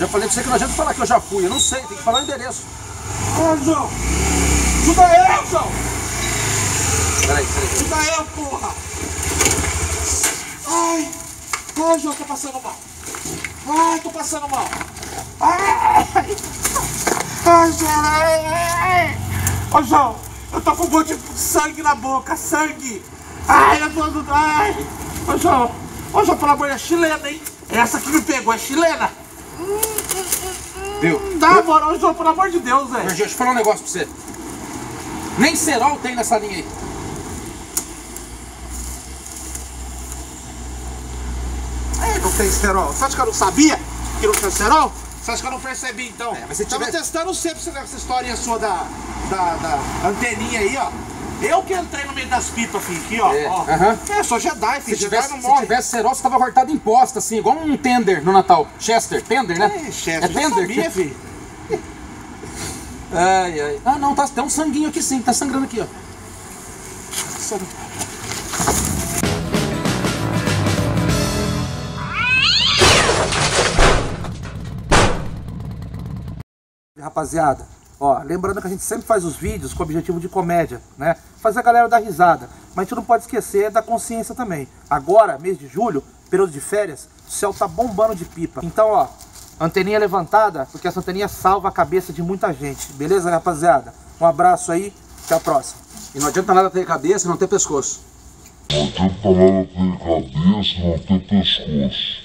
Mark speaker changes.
Speaker 1: Já falei pra você que não adianta falar que eu já fui. Eu não sei, tem que falar o endereço.
Speaker 2: Ô, João! Ajuda eu, João!
Speaker 1: Peraí, peraí.
Speaker 2: Ajuda eu, porra! Ai! Ai, João, tô passando mal! Ai, tô passando mal! Ai! Ai, João! Ô, João, eu tô com um monte de sangue na boca, sangue! Ai, eu tô... Ai! Ô, João! Ô, João, pelo amor é chilena, hein? Essa que me pegou é chilena!
Speaker 1: Viu?
Speaker 2: Dá, mano, ô, João, pelo amor de Deus, velho!
Speaker 1: Deixa eu falar um negócio pra você. Nem cerol tem nessa linha aí.
Speaker 2: É, não tem cerol. Você acha que eu não sabia que não tinha cerol? Você acha que eu não percebi, então?
Speaker 1: É, mas se
Speaker 2: Tava
Speaker 1: tiver-
Speaker 2: testando sempre você essa historinha sua da, da, da anteninha aí, ó. Eu que entrei no meio das pipas, filho, aqui, ó.
Speaker 1: É,
Speaker 2: ó.
Speaker 1: aham.
Speaker 2: É, sou Jedi,
Speaker 1: Se
Speaker 2: filho. Jedi
Speaker 1: tivesse,
Speaker 2: não
Speaker 1: se
Speaker 2: morre.
Speaker 1: tivesse cerol, você tava cortado em posta, assim, igual um tender no Natal. Chester, tender, né?
Speaker 2: É, chefe,
Speaker 1: É tender?
Speaker 2: sabia, filho.
Speaker 1: Ai, ai. Ah, não, tá, tem um sanguinho aqui sim, tá sangrando aqui, ó. Rapaziada, ó, lembrando que a gente sempre faz os vídeos com o objetivo de comédia, né? Fazer a galera dar risada. Mas a gente não pode esquecer da consciência também. Agora, mês de julho, período de férias, o céu tá bombando de pipa. Então, ó, anteninha levantada, porque essa anteninha salva a cabeça de muita gente. Beleza, rapaziada? Um abraço aí, até a próxima. E não adianta nada ter cabeça e não ter pescoço.
Speaker 3: Não adianta nada ter cabeça, não ter pescoço.